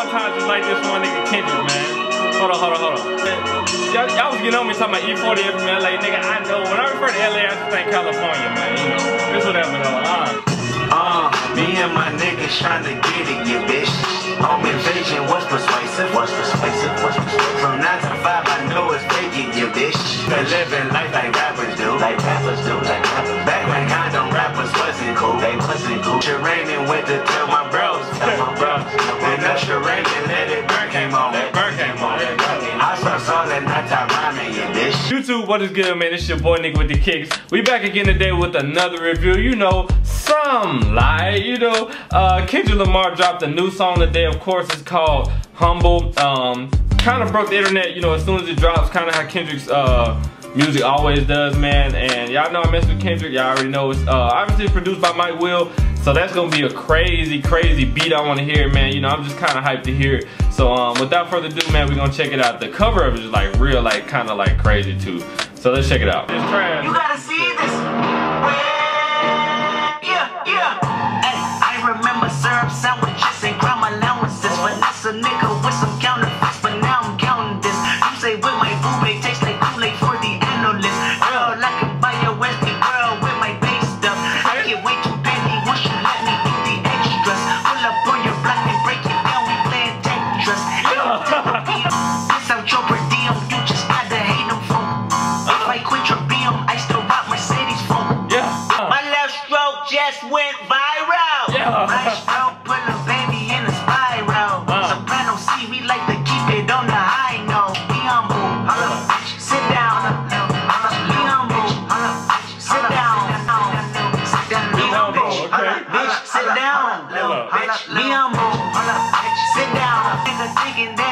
one time just like this one nigga Kendrick, man. Hold on, hold on, hold on. Y'all was getting on me talking about E40 from LA, nigga. I know. When I refer to LA, I just think California, man. You know, it's whatever though. Uh, Uh, me and my niggas tryna get it, you bitch. Home invasion, what's persuasive? What's persuasive? What's persuasive? From 9 to 5, I know it's vacant, you bitch. Been living life like rappers do. Like rappers do, like rappers. Back when condom rappers wasn't cool. They wasn't cool. Sheranian went YouTube, what is good, man? It's your boy Nick with the kicks. We back again today with another review. You know, some like you know. Uh, Kendrick Lamar dropped a new song today. Of course, it's called Humble. Um, kind of broke the internet. You know, as soon as it drops, kind of how Kendrick's uh music always does, man. And y'all know I mess with Kendrick. Y'all already know it's uh, obviously produced by Mike Will. So that's gonna be a crazy, crazy beat I wanna hear, man. You know, I'm just kinda hyped to hear it. So um, without further ado, man, we're gonna check it out. The cover of it is like real, like kinda like crazy too. So let's check it out. You gotta see this. Stroke just went viral. Yeah. Right stroke put a baby in a spiral. Uh. Soprano C, we like to keep it on the high note. Be humble, hold up, bitch, sit down. Hold up, be humble, hold up, bitch, sit down. Sit down, be humble, okay. hold up, bitch, sit down. Hold up. Bitch, be humble, hold up, bitch, sit down. Nigga thinking that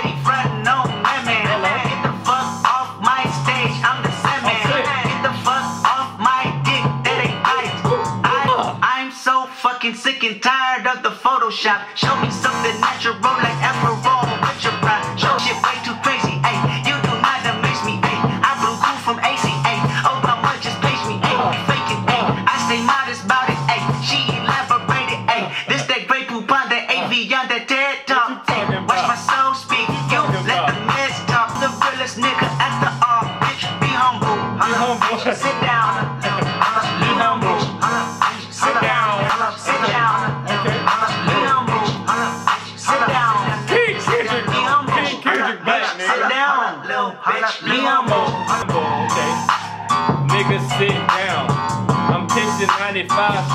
fucking sick and tired of the Photoshop. Show me something natural like Afro with your pride. Show shit way too crazy, ayy. You do not amaze me, ayy. I blew cool from ACA. Obama oh, just page me, ayy. Fake it, ayy. I stay modest about it, ayy. She elaborated, ayy. This that great poupon, that AV on that TED talk, ayy. Watch my soul speak, you let the mess talk. The realest nigga after all, bitch. Be humble, Be humble. Down. I'm pitching 95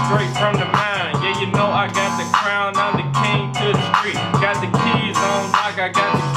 straight from the mind. Yeah, you know I got the crown. I'm the king to the street. Got the keys on lock. I got the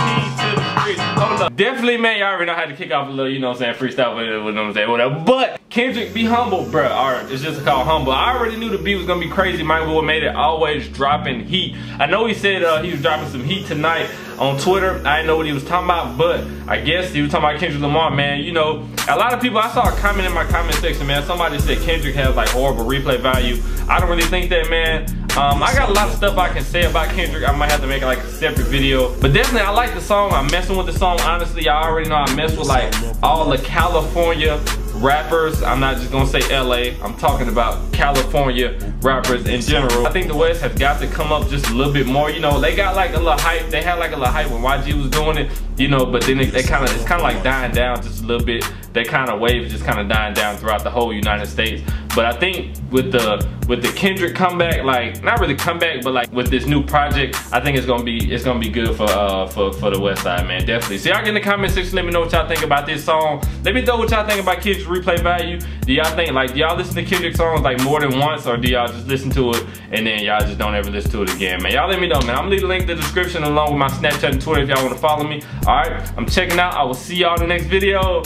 Definitely, man, y'all already know how to kick off a little, you know what I'm saying, freestyle, whatever, whatever. But Kendrick, be humble, bruh. Alright, it's just called humble. I already knew the beat was gonna be crazy. Mike Will made it always dropping heat. I know he said uh, he was dropping some heat tonight on Twitter. I didn't know what he was talking about, but I guess he was talking about Kendrick Lamar, man. You know, a lot of people, I saw a comment in my comment section, man. Somebody said Kendrick has like horrible replay value. I don't really think that, man. Um, I got a lot of stuff I can say about Kendrick. I might have to make like a separate video. But definitely, I like the song. I'm messing with the song. Honestly, I already know I mess with like all the California rappers. I'm not just gonna say LA. I'm talking about California rappers in general. I think the West has got to come up just a little bit more. You know, they got like a little hype. They had like a little hype when YG was doing it. You know, but then it, it kind of it's kind of like dying down just a little bit. That kind of wave is just kind of dying down throughout the whole United States. But I think with the with the Kendrick comeback, like not really comeback, but like with this new project, I think it's gonna be it's gonna be good for uh for for the West Side, man. Definitely. So y'all get in the comment section. Let me know what y'all think about this song. Let me know what y'all think about Replay value. Do y'all think like do y'all listen to Kendrick songs like more than once, or do y'all just listen to it and then y'all just don't ever listen to it again, man? Y'all let me know, man. I'm gonna leave the link in the description along with my Snapchat and Twitter if y'all want to follow me. All right, I'm checking out. I will see y'all in the next video.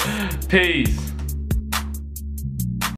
Peace.